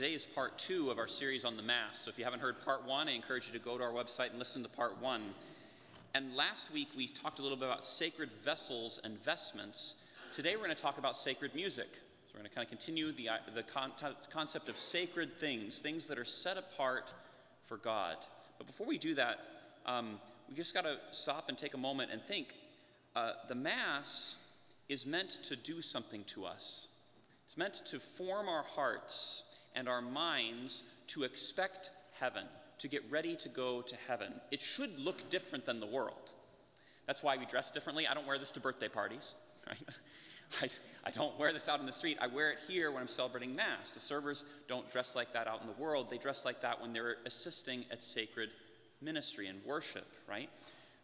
today is part two of our series on the Mass. So if you haven't heard part one, I encourage you to go to our website and listen to part one. And last week we talked a little bit about sacred vessels and vestments. Today we're going to talk about sacred music. So we're going to kind of continue the, the con- concept of sacred things, things that are set apart for God. But before we do that, um, we just got to stop and take a moment and think. Uh, the Mass is meant to do something to us. It's meant to form our hearts and our minds to expect heaven, to get ready to go to heaven. It should look different than the world. That's why we dress differently. I don't wear this to birthday parties, right? I, I, don't wear this out in the street. I wear it here when I'm celebrating Mass. The servers don't dress like that out in the world. They dress like that when they're assisting at sacred ministry and worship, right?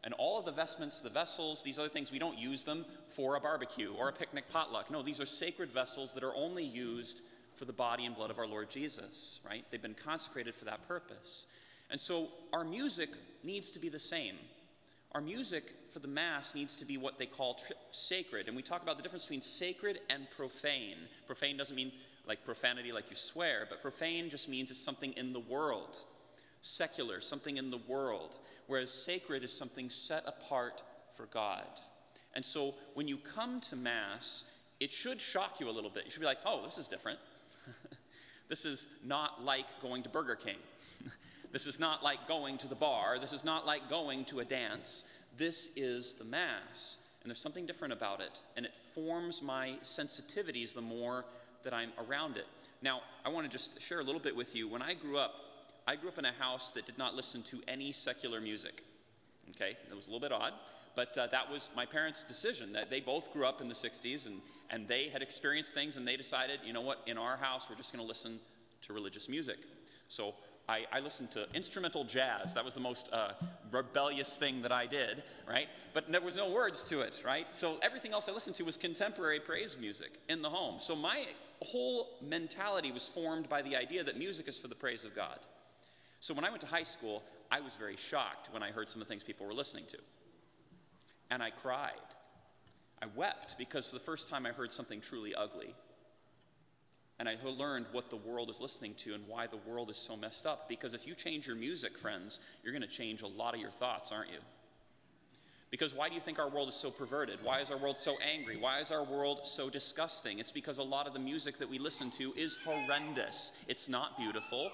And all of the vestments, the vessels, these other things, we don't use them for a barbecue or a picnic potluck. No, these are sacred vessels that are only used for the body and blood of our Lord Jesus, right? They've been consecrated for that purpose. And so our music needs to be the same. Our music for the Mass needs to be what they call tri- sacred. And we talk about the difference between sacred and profane. Profane doesn't mean like profanity, like you swear, but profane just means it's something in the world. Secular, something in the world. Whereas sacred is something set apart for God. And so when you come to Mass, it should shock you a little bit. You should be like, oh, this is different. This is not like going to Burger King. this is not like going to the bar. This is not like going to a dance. This is the Mass. And there's something different about it. And it forms my sensitivities the more that I'm around it. Now, I want to just share a little bit with you. When I grew up, I grew up in a house that did not listen to any secular music. Okay, that was a little bit odd, but uh, that was my parents' decision. That they both grew up in the 60s and and they had experienced things and they decided, you know what, in our house, we're just going to listen to religious music. So I, I, listened to instrumental jazz. That was the most uh, rebellious thing that I did, right? But there was no words to it, right? So everything else I listened to was contemporary praise music in the home. So my whole mentality was formed by the idea that music is for the praise of God. So when I went to high school, I was very shocked when I heard some of the things people were listening to. And I cried I wept because for the first time I heard something truly ugly. And I learned what the world is listening to and why the world is so messed up. Because if you change your music, friends, you're going to change a lot of your thoughts, aren't you? Because why do you think our world is so perverted? Why is our world so angry? Why is our world so disgusting? It's because a lot of the music that we listen to is horrendous. It's not beautiful,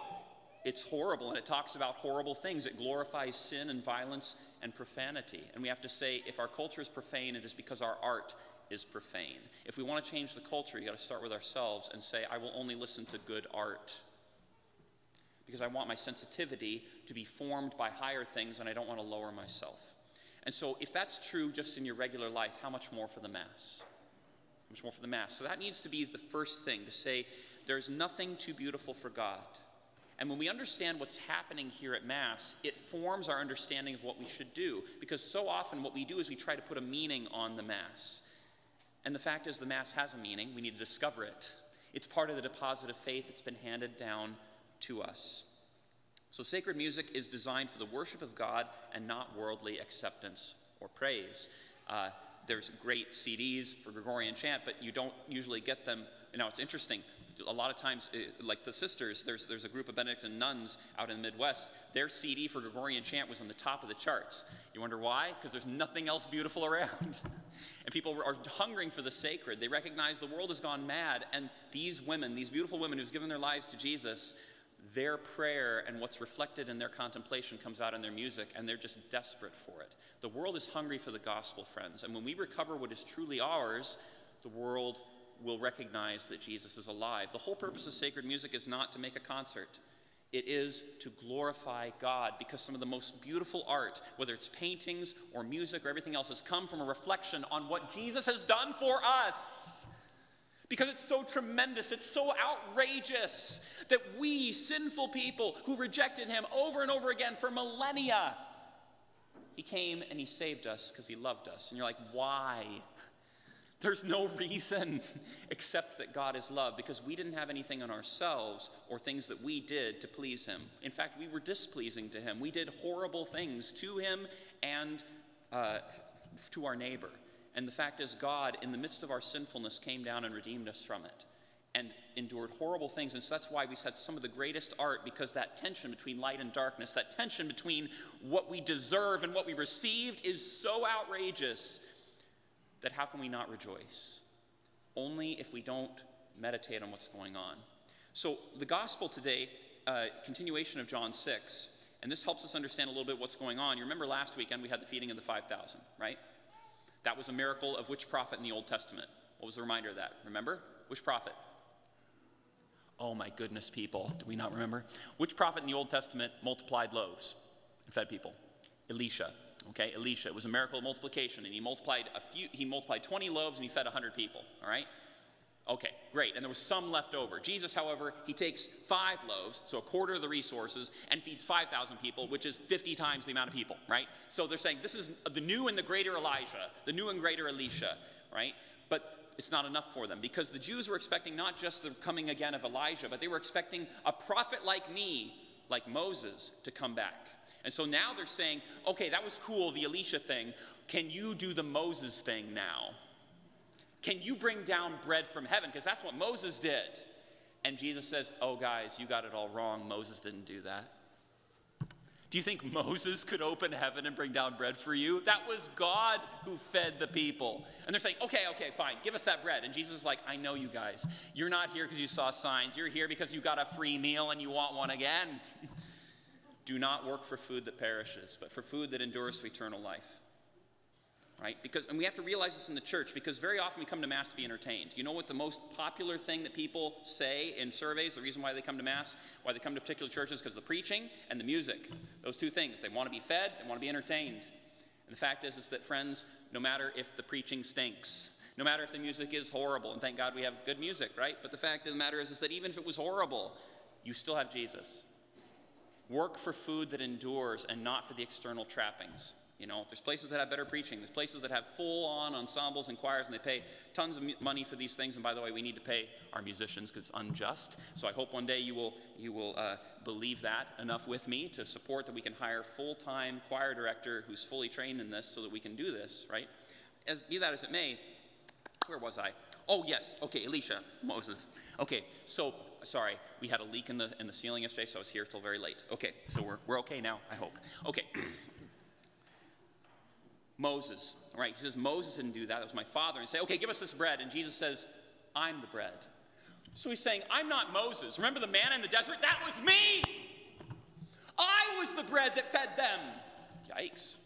it's horrible, and it talks about horrible things. It glorifies sin and violence and profanity. And we have to say if our culture is profane, it is because our art is profane. If we want to change the culture, you got to start with ourselves and say, I will only listen to good art. Because I want my sensitivity to be formed by higher things and I don't want to lower myself. And so, if that's true just in your regular life, how much more for the Mass? How much more for the Mass? So, that needs to be the first thing to say, there's nothing too beautiful for God. And when we understand what's happening here at Mass, it forms our understanding of what we should do. Because so often what we do is we try to put a meaning on the Mass. And the fact is, the Mass has a meaning. We need to discover it. It's part of the deposit of faith that's been handed down to us. So, sacred music is designed for the worship of God and not worldly acceptance or praise. Uh, there's great CDs for Gregorian chant, but you don't usually get them. Know, it's interesting a lot of times, eh, like the sisters, there's, there's a group of Benedictine nuns out in the Midwest. Their CD for Gregorian chant was on the top of the charts. You wonder why? Because there's nothing else beautiful around. and people are hungering for the sacred. They recognize the world has gone mad, and these women, these beautiful women who've given their lives to Jesus, their prayer and what's reflected in their contemplation comes out in their music, and they're just desperate for it. The world is hungry for the gospel, friends. And when we recover what is truly ours, the world will recognize that Jesus is alive. The whole purpose of sacred music is not to make a concert. It is to glorify God because some of the most beautiful art, whether it's paintings or music or everything else, has come from a reflection on what Jesus has done for us. Because it's so tremendous, it's so outrageous that we, sinful people who rejected him over and over again for millennia, he came and he saved us because he loved us. And you're like, why? There's no reason except that God is love because we didn't have anything in ourselves or things that we did to please Him. In fact, we were displeasing to Him. We did horrible things to Him and uh, to our neighbor. And the fact is, God, in the midst of our sinfulness, came down and redeemed us from it. and endured horrible things. And so that's why we had some of the greatest art because that tension between light and darkness, that tension between what we deserve and what we received is so outrageous that how can we not rejoice? Only if we don't meditate on what's going on. So the gospel today, uh, continuation of John 6, and this helps us understand a little bit what's going on. You remember last weekend we had the feeding of the 5,000, right? That was a miracle of which prophet in the Old Testament? What was the reminder of that? Remember? Which prophet? Oh my goodness, people. Do we not remember? Which prophet in the Old Testament multiplied loaves and fed people? Elisha. Okay, Elisha. It was a miracle of multiplication, and he multiplied a few, he multiplied 20 loaves and he fed 100 people. All right? Okay, great. And there was some left over. Jesus, however, he takes five loaves, so a quarter of the resources, and feeds 5,000 people, which is 50 times the amount of people, right? So they're saying this is the new and the greater Elijah, the new and greater Elisha, right? But it's not enough for them because the Jews were expecting not just the coming again of Elijah, but they were expecting a prophet like me, like Moses, to come back. And so now they're saying, okay, that was cool, the Elisha thing. Can you do the Moses thing now? Can you bring down bread from heaven? Because that's what Moses did. And Jesus says, Oh, guys, you got it all wrong. Moses didn't do that. Do you think Moses could open heaven and bring down bread for you? That was God who fed the people. And they're saying, okay, okay, fine, give us that bread. And Jesus is like, I know you guys. You're not here because you saw signs. You're here because you got a free meal and you want one again. Do not work for food that perishes, but for food that endures to eternal life right? Because, and we have to realize this in the church because very often we come to Mass to be entertained. You know what the most popular thing that people say in surveys, the reason why they come to Mass, why they come to particular churches, because the preaching and the music. Those two things. They want to be fed, they want to be entertained. And the fact is, is that, friends, no matter if the preaching stinks, no matter if the music is horrible, and thank God we have good music, right? But the fact of the matter is, is that even if it was horrible, you still have Jesus. Work for food that endures and not for the external trappings. You know, there's places that have better preaching. There's places that have full-on ensembles and choirs, and they pay tons of money for these things. And by the way, we need to pay our musicians because it's unjust. So I hope one day you will you will uh, believe that enough with me to support that we can hire full-time choir director who's fully trained in this, so that we can do this. Right? As be that as it may, where was I? Oh yes, okay, Elisha, Moses. Okay, so sorry, we had a leak in the in the ceiling yesterday, so I was here till very late. Okay, so we're we're okay now, I hope. Okay. Moses, right? He says, Moses didn't do that. That was my father. And say, okay, give us this bread. And Jesus says, I'm the bread. So he's saying, I'm not Moses. Remember the man in the desert? That was me. I was the bread that fed them. Yikes.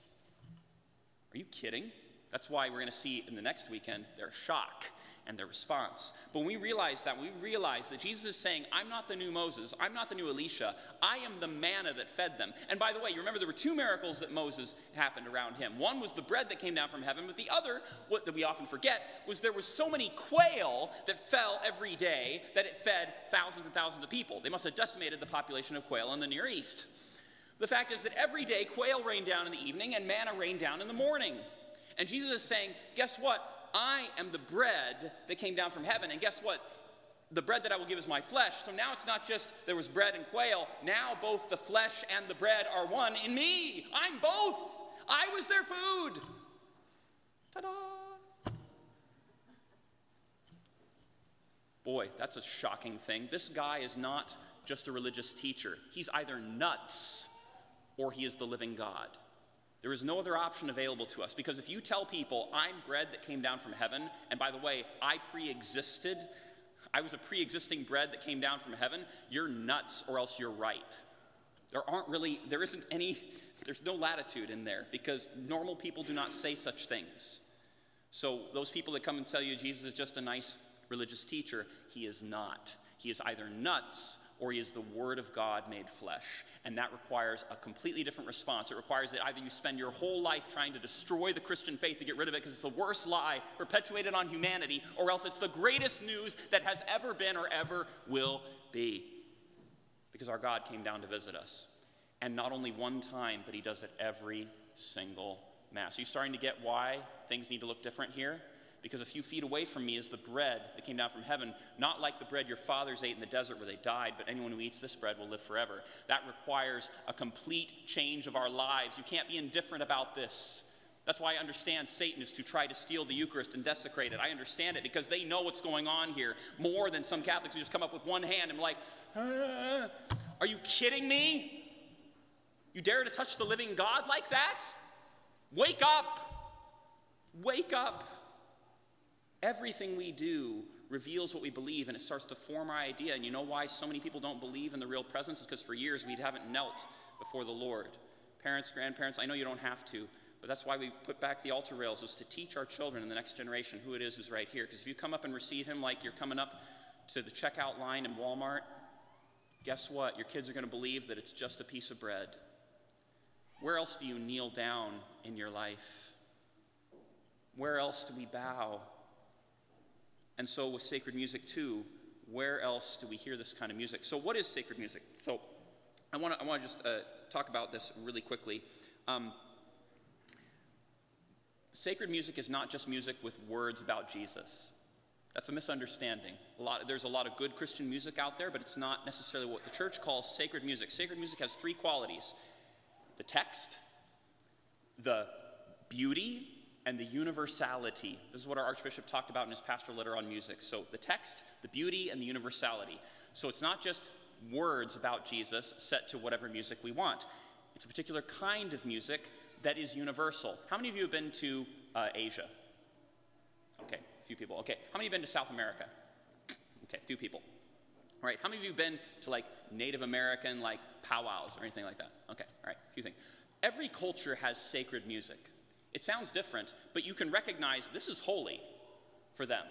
Are you kidding? That's why we're going to see in the next weekend their shock and their response. But when we realize that, we realize that Jesus is saying, I'm not the new Moses, I'm not the new Elisha, I am the manna that fed them. And by the way, you remember there were two miracles that Moses happened around him. One was the bread that came down from heaven, but the other, what that we often forget, was there was so many quail that fell every day that it fed thousands and thousands of people. They must have decimated the population of quail in the Near East. The fact is that every day quail rained down in the evening and manna rained down in the morning. And Jesus is saying, guess what? I am the bread that came down from heaven. And guess what? The bread that I will give is my flesh. So now it's not just there was bread and quail. Now both the flesh and the bread are one in me. I'm both. I was their food. Ta da! Boy, that's a shocking thing. This guy is not just a religious teacher, he's either nuts or he is the living God. There is no other option available to us because if you tell people, I'm bread that came down from heaven, and by the way, I pre existed, I was a pre existing bread that came down from heaven, you're nuts or else you're right. There aren't really, there isn't any, there's no latitude in there because normal people do not say such things. So those people that come and tell you Jesus is just a nice religious teacher, he is not. He is either nuts or he is the Word of God made flesh. And that requires a completely different response. It requires that either you spend your whole life trying to destroy the Christian faith to get rid of it because it's the worst lie perpetuated on humanity, or else it's the greatest news that has ever been or ever will be. Because our God came down to visit us. And not only one time, but he does it every single Mass. Are you starting to get why things need to look different here? Because a few feet away from me is the bread that came down from heaven, not like the bread your fathers ate in the desert where they died, but anyone who eats this bread will live forever. That requires a complete change of our lives. You can't be indifferent about this. That's why I understand Satan is to try to steal the Eucharist and desecrate it. I understand it because they know what's going on here more than some Catholics who just come up with one hand and like, ah, are you kidding me? You dare to touch the living God like that? Wake up! Wake up! Everything we do reveals what we believe and it starts to form our idea. And you know why so many people don't believe in the real presence? Is because for years we haven't knelt before the Lord. Parents, grandparents, I know you don't have to, but that's why we put back the altar rails, is to teach our children and the next generation who it is who's right here. Because if you come up and receive him like you're coming up to the checkout line in Walmart, guess what? Your kids are going to believe that it's just a piece of bread. Where else do you kneel down in your life? Where else do we bow? And so, with sacred music, too, where else do we hear this kind of music? So, what is sacred music? So, I want to I wanna just uh, talk about this really quickly. Um, sacred music is not just music with words about Jesus. That's a misunderstanding. A lot, there's a lot of good Christian music out there, but it's not necessarily what the church calls sacred music. Sacred music has three qualities the text, the beauty, and the universality. This is what our Archbishop talked about in his pastoral letter on music. So the text, the beauty, and the universality. So it's not just words about Jesus set to whatever music we want, it's a particular kind of music that is universal. How many of you have been to uh, Asia? Okay, a few people. Okay, how many have been to South America? Okay, a few people. All right, how many of you have been to like Native American like powwows or anything like that? Okay, all right, a few things. Every culture has sacred music. It sounds different, but you can recognize this is holy for them,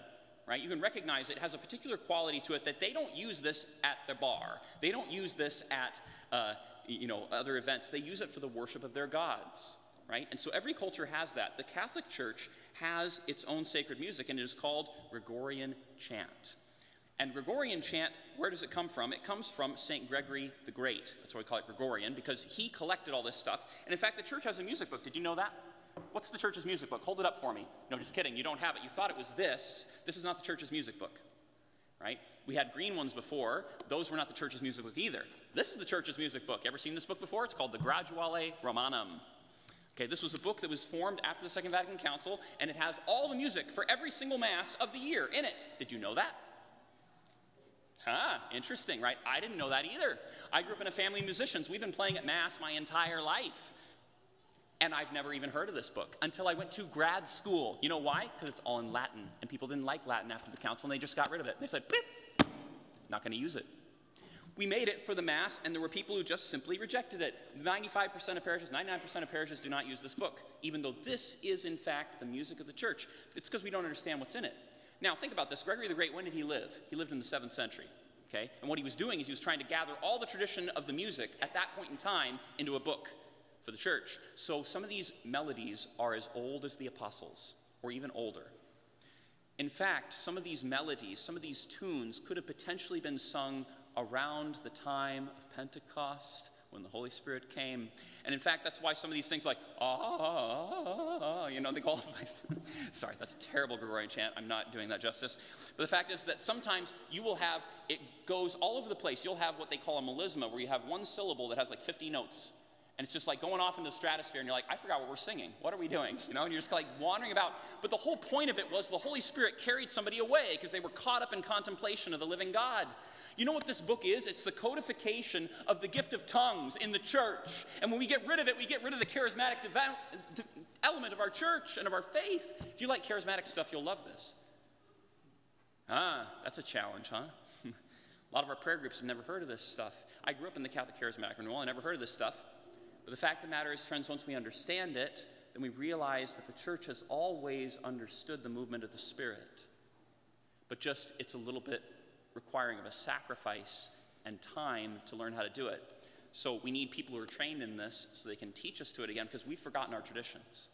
right? You can recognize it has a particular quality to it that they don't use this at the bar. They don't use this at, uh, you know, other events. They use it for the worship of their gods, right? And so every culture has that. The Catholic Church has its own sacred music, and it is called Gregorian chant. And Gregorian chant, where does it come from? It comes from St. Gregory the Great. That's why we call it Gregorian, because he collected all this stuff. And in fact, the church has a music book. Did you know that? What's the church's music book? Hold it up for me. No, just kidding. You don't have it. You thought it was this. This is not the church's music book, right? We had green ones before. Those were not the church's music book either. This is the church's music book. Ever seen this book before? It's called the Graduale Romanum. Okay, this was a book that was formed after the Second Vatican Council, and it has all the music for every single Mass of the year in it. Did you know that? Huh, interesting, right? I didn't know that either. I grew up in a family of musicians. We've been playing at Mass my entire life. And I've never even heard of this book until I went to grad school. You know why? Because it's all in Latin. And people didn't like Latin after the council and they just got rid of it. They said, Beep, not going to use it. We made it for the Mass, and there were people who just simply rejected it. 95% of parishes, 99% of parishes do not use this book, even though this is, in fact, the music of the church. It's because we don't understand what's in it. Now, think about this. Gregory the Great, when did he live? He lived in the 7th century. Okay? And what he was doing is he was trying to gather all the tradition of the music at that point in time into a book for the church. So some of these melodies are as old as the apostles, or even older. In fact, some of these melodies, some of these tunes could have potentially been sung around the time of Pentecost when the Holy Spirit came. And in fact, that's why some of these things like, ah, you know, they go all Sorry, that's a terrible Gregorian chant. I'm not doing that justice. But the fact is that sometimes you will have, it goes all over the place. You'll have what they call a melisma, where you have one syllable that has like 50 notes. And it's just like going off into the stratosphere, and you're like, I forgot what we're singing. What are we doing? You know, and you're just like wandering about. But the whole point of it was the Holy Spirit carried somebody away because they were caught up in contemplation of the living God. You know what this book is? It's the codification of the gift of tongues in the church. And when we get rid of it, we get rid of the charismatic element of our church and of our faith. If you like charismatic stuff, you'll love this. Ah, that's a challenge, huh? a lot of our prayer groups have never heard of this stuff. I grew up in the Catholic Charismatic Renewal. I never heard of this stuff. But the fact of the matter is, friends, once we understand it, then we realize that the church has always understood the movement of the Spirit. But just it's a little bit requiring of a sacrifice and time to learn how to do it. So we need people who are trained in this so they can teach us to it again because we've forgotten our traditions.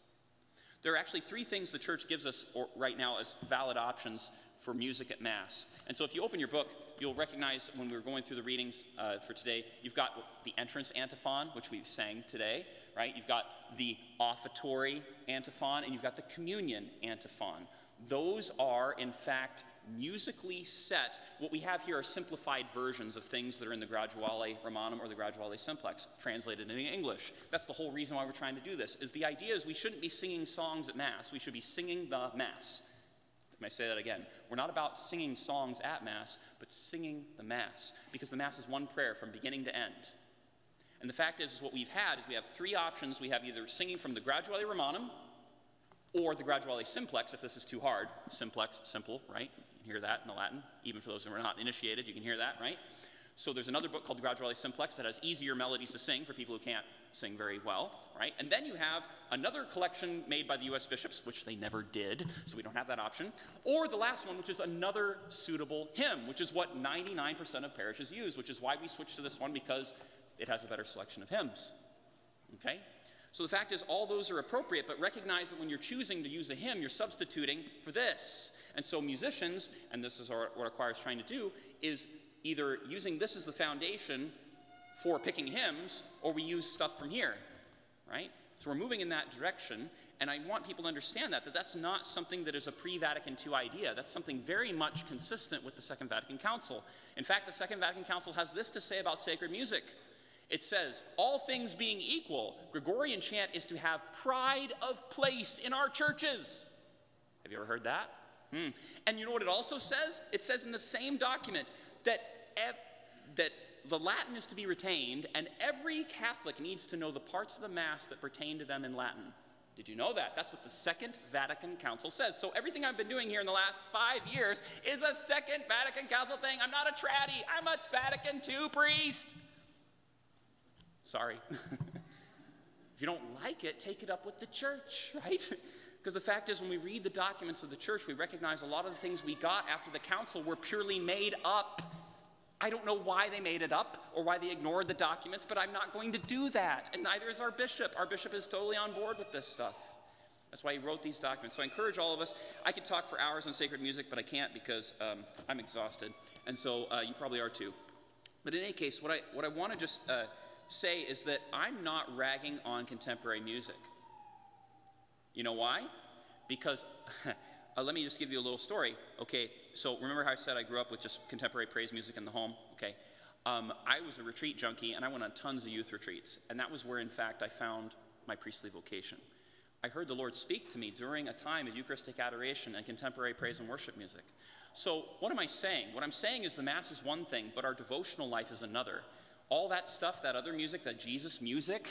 There are actually three things the church gives us right now as valid options for music at Mass. And so if you open your book, you'll recognize when we were going through the readings uh, for today, you've got the entrance antiphon, which we sang today, right? You've got the offertory antiphon, and you've got the communion antiphon. Those are, in fact, musically set. What we have here are simplified versions of things that are in the Graduale Romanum or the Graduale Simplex, translated into English. That's the whole reason why we're trying to do this. Is the idea is we shouldn't be singing songs at Mass. We should be singing the Mass. Let me say that again. We're not about singing songs at Mass, but singing the Mass, because the Mass is one prayer from beginning to end. And the fact is, is what we've had is we have three options. We have either singing from the Graduale Romanum, or the Graduale Simplex, if this is too hard. Simplex, simple, right? You can hear that in the Latin. Even for those who are not initiated, you can hear that, right? So there's another book called Graduale Simplex that has easier melodies to sing for people who can't sing very well, right? And then you have another collection made by the U.S. bishops, which they never did, so we don't have that option. Or the last one, which is another suitable hymn, which is what 99% of parishes use, which is why we switched to this one because it has a better selection of hymns. Okay? So the fact is, all those are appropriate, but recognize that when you're choosing to use a hymn, you're substituting for this. And so, musicians, and this is what our choir is trying to do, is either using this as the foundation for picking hymns, or we use stuff from here, right? So we're moving in that direction, and I want people to understand that, that that's not something that is a pre Vatican II idea. That's something very much consistent with the Second Vatican Council. In fact, the Second Vatican Council has this to say about sacred music. It says, all things being equal, Gregorian chant is to have pride of place in our churches. Have you ever heard that? Hmm. And you know what it also says? It says in the same document that, that the Latin is to be retained, and every Catholic needs to know the parts of the Mass that pertain to them in Latin. Did you know that? That's what the Second Vatican Council says. So everything I've been doing here in the last five years is a Second Vatican Council thing. I'm not a traddy, I'm a Vatican II priest. Sorry. if you don't like it, take it up with the church, right? Because the fact is, when we read the documents of the church, we recognize a lot of the things we got after the council were purely made up. I don't know why they made it up or why they ignored the documents, but I'm not going to do that. And neither is our bishop. Our bishop is totally on board with this stuff. That's why he wrote these documents. So I encourage all of us. I could talk for hours on sacred music, but I can't because um, I'm exhausted. And so uh, you probably are too. But in any case, what I, what I want to just uh, say is that I'm not ragging on contemporary music. You know why? Because, uh, let me just give you a little story. Okay, so remember how I said I grew up with just contemporary praise music in the home? Okay. Um, I was a retreat junkie and I went on tons of youth retreats. And that was where, in fact, I found my priestly vocation. I heard the Lord speak to me during a time of Eucharistic adoration and contemporary praise and worship music. So, what am I saying? What I'm saying is the Mass is one thing, but our devotional life is another all that stuff, that other music, that Jesus music,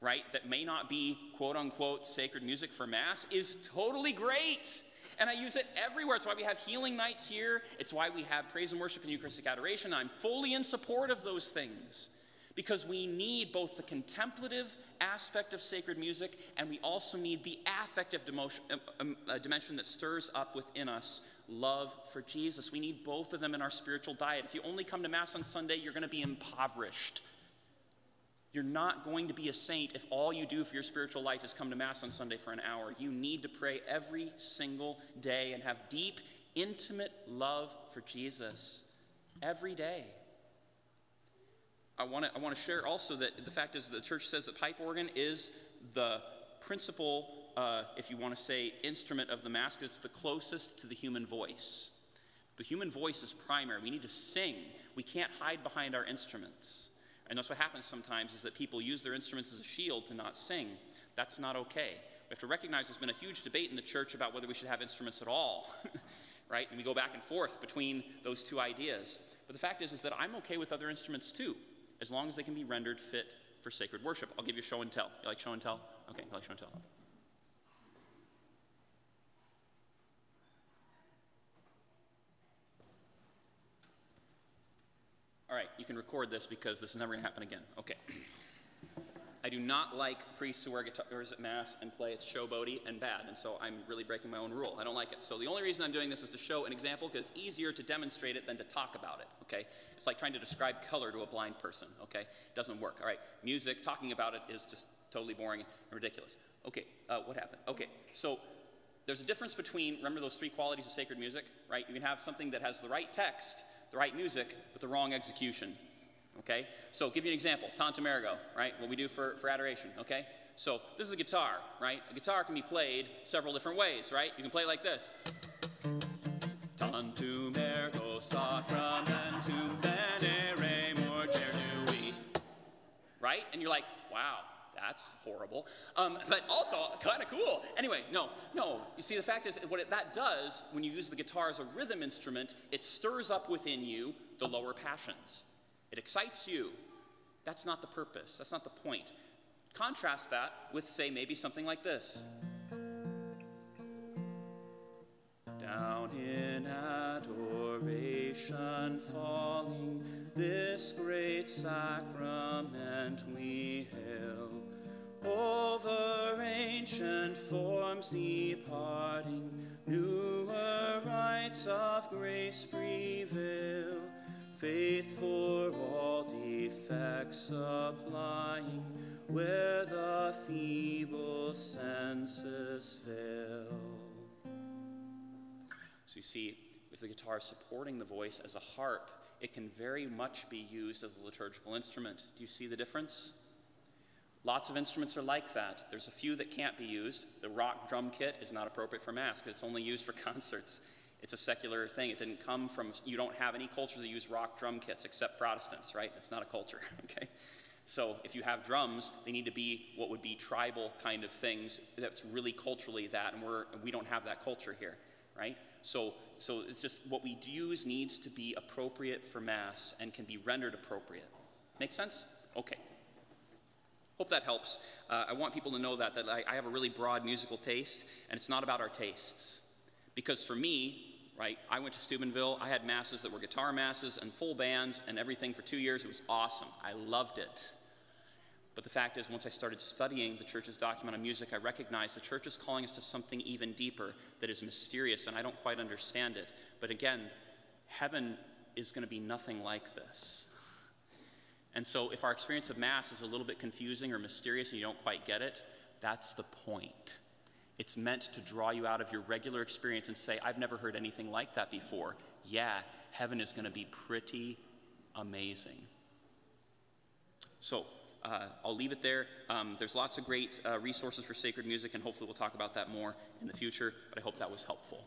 right, that may not be quote unquote sacred music for Mass, is totally great. And I use it everywhere. It's why we have healing nights here. It's why we have praise and worship and Eucharistic adoration. I'm fully in support of those things because we need both the contemplative aspect of sacred music and we also need the affective um, um, uh, dimension that stirs up within us love for Jesus. We need both of them in our spiritual diet. If you only come to Mass on Sunday, you're going to be impoverished. You're not going to be a saint if all you do for your spiritual life is come to Mass on Sunday for an hour. You need to pray every single day and have deep, intimate love for Jesus every day. I want to I want to share also that the fact is the church says that pipe organ is the principal uh, if you want to say, instrument of the mass. It's the closest to the human voice. The human voice is primary. We need to sing. We can't hide behind our instruments. And that's what happens sometimes is that people use their instruments as a shield to not sing. That's not okay. We have to recognize there's been a huge debate in the church about whether we should have instruments at all. right? And we go back and forth between those two ideas. But the fact is, is that I'm okay with other instruments too, as long as they can be rendered fit for sacred worship. I'll give you show and tell. You like show and tell? Okay, you like show and tell. All right, you can record this because this is never going to happen again. Okay. I do not like priests who wear guitars at Mass and play it's showboaty and bad, and so I'm really breaking my own rule. I don't like it. So the only reason I'm doing this is to show an example because it's easier to demonstrate it than to talk about it, okay? It's like trying to describe color to a blind person, okay? It doesn't work. All right, music, talking about it is just totally boring and ridiculous. Okay, uh, what happened? Okay, so there's a difference between, remember those three qualities of sacred music, right? You can have something that has the right text, the right music, but the wrong execution. Okay? So, give you an example. Tantum right? What we do for, for adoration, okay? So, this is a guitar, right? A guitar can be played several different ways, right? You can play it like this. Tantum ergo sacramentum veneremur cernui. Right? And you're like, wow, that's horrible. Um, but also kind of cool. Anyway, no, no. You see, the fact is, what it, that does when you use the guitar as a rhythm instrument, it stirs up within you the lower passions. It excites you. That's not the purpose. That's not the point. Contrast that with, say, maybe something like this. Down in adoration falling, this great sacrament we hail. Over ancient forms departing, newer rites of grace prevail. Faith for all defects applying, where the feeble senses fail. So you see, if the guitar supporting the voice as a harp, it can very much be used as a liturgical instrument. Do you see the difference? Lots of instruments are like that. There's a few that can't be used. The rock drum kit is not appropriate for mass because it's only used for concerts. It's a secular thing. It didn't come from, you don't have any cultures that use rock drum kits except Protestants, right? It's not a culture, okay? So if you have drums, they need to be what would be tribal kind of things that's really culturally that, and we're, we don't have that culture here, right? So, so it's just what we use needs to be appropriate for Mass and can be rendered appropriate. Make sense? Okay. Hope that helps. Uh, I want people to know that, that I, I have a really broad musical taste, and it's not about our tastes. Because for me, right, I went to Steubenville, I had masses that were guitar masses and full bands and everything for two years. It was awesome. I loved it. But the fact is, once I started studying the church's document on music, I recognized the church is calling us to something even deeper that is mysterious, and I don't quite understand it. But again, heaven is going to be nothing like this. And so, if our experience of Mass is a little bit confusing or mysterious and you don't quite get it, that's the point. It's meant to draw you out of your regular experience and say, I've never heard anything like that before. Yeah, heaven is going to be pretty amazing. So, uh, I'll leave it there. Um, there's lots of great uh, resources for sacred music, and hopefully we'll talk about that more in the future, but I hope that was helpful.